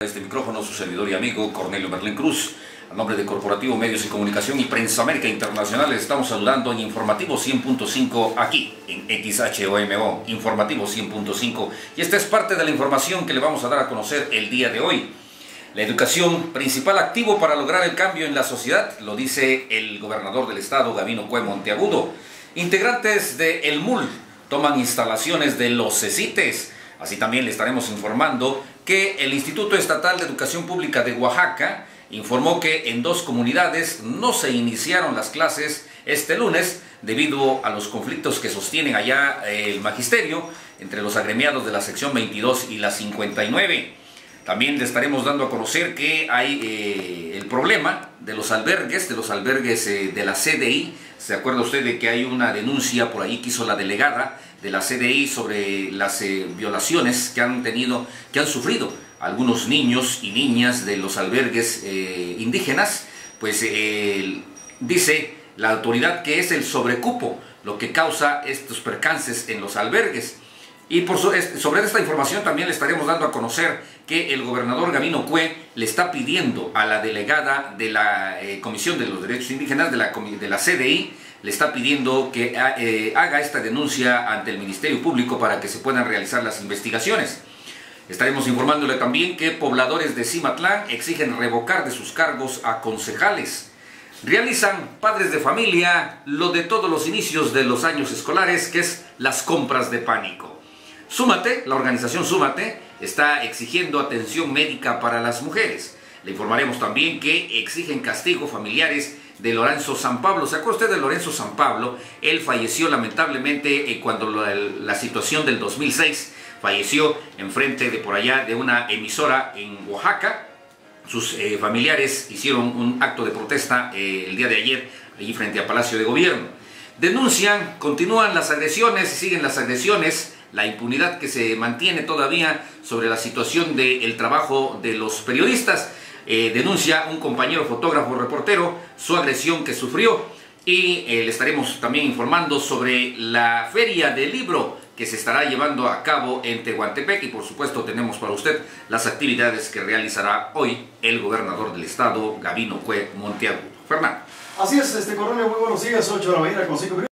Este micrófono, su servidor y amigo Cornelio Merlín Cruz, a nombre de Corporativo Medios y Comunicación y Prensa América Internacional, estamos saludando en Informativo 100.5 aquí, en XHOMO, Informativo 100.5. Y esta es parte de la información que le vamos a dar a conocer el día de hoy. La educación, principal activo para lograr el cambio en la sociedad, lo dice el gobernador del estado, Gavino Cue Monteagudo. Integrantes de El MUL toman instalaciones de los CECITES. Así también le estaremos informando que el Instituto Estatal de Educación Pública de Oaxaca informó que en dos comunidades no se iniciaron las clases este lunes debido a los conflictos que sostienen allá eh, el magisterio entre los agremiados de la sección 22 y la 59. También le estaremos dando a conocer que hay eh, el problema de los albergues, de los albergues eh, de la CDI. ¿Se acuerda usted de que hay una denuncia por ahí que hizo la delegada de la CDI sobre las eh, violaciones que han tenido, que han sufrido algunos niños y niñas de los albergues indígenas? Pues dice la autoridad que es el sobrecupo lo que causa estos percances en los albergues. Y por sobre esta información también le estaremos dando a conocer que el gobernador Gavino Cue le está pidiendo a la delegada de la eh, Comisión de los Derechos Indígenas de la, de CDI, le está pidiendo que eh, haga esta denuncia ante el Ministerio Público para que se puedan realizar las investigaciones. Estaremos informándole también que pobladores de Cimatlán exigen revocar de sus cargos a concejales. Realizan padres de familia lo de todos los inicios de los años escolares, que es las compras de pánico. Súmate, la organización Súmate, está exigiendo atención médica para las mujeres. Le informaremos también que exigen castigo familiares de Lorenzo San Pablo. ¿Se acuerda usted de Lorenzo San Pablo? Él falleció lamentablemente eh, cuando la, situación del 2006 falleció enfrente de por allá de una emisora en Oaxaca. Sus eh, familiares hicieron un acto de protesta eh, el día de ayer allí frente al Palacio de Gobierno. Denuncian, continúan las agresiones, siguen las agresiones la impunidad que se mantiene todavía sobre la situación del trabajo de los periodistas. Eh, denuncia un compañero fotógrafo reportero su agresión que sufrió y eh, le estaremos también informando sobre la feria del libro que se estará llevando a cabo en Tehuantepec y por supuesto tenemos para usted las actividades que realizará hoy el gobernador del estado, Gabino Cue Monteagudo. Fernando. Así es, este Coronel, muy buenos días, 8 de la mañana con 5 minutos.